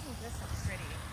isn't this a pretty?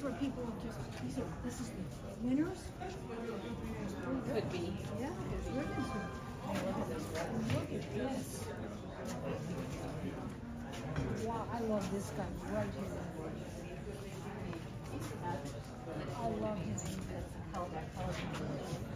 These were people just, these are, this is the winners? Could be. Yeah, there's. Look at this red. Look at this. Wow, I love this guy right here. I love him. Held by Pelican.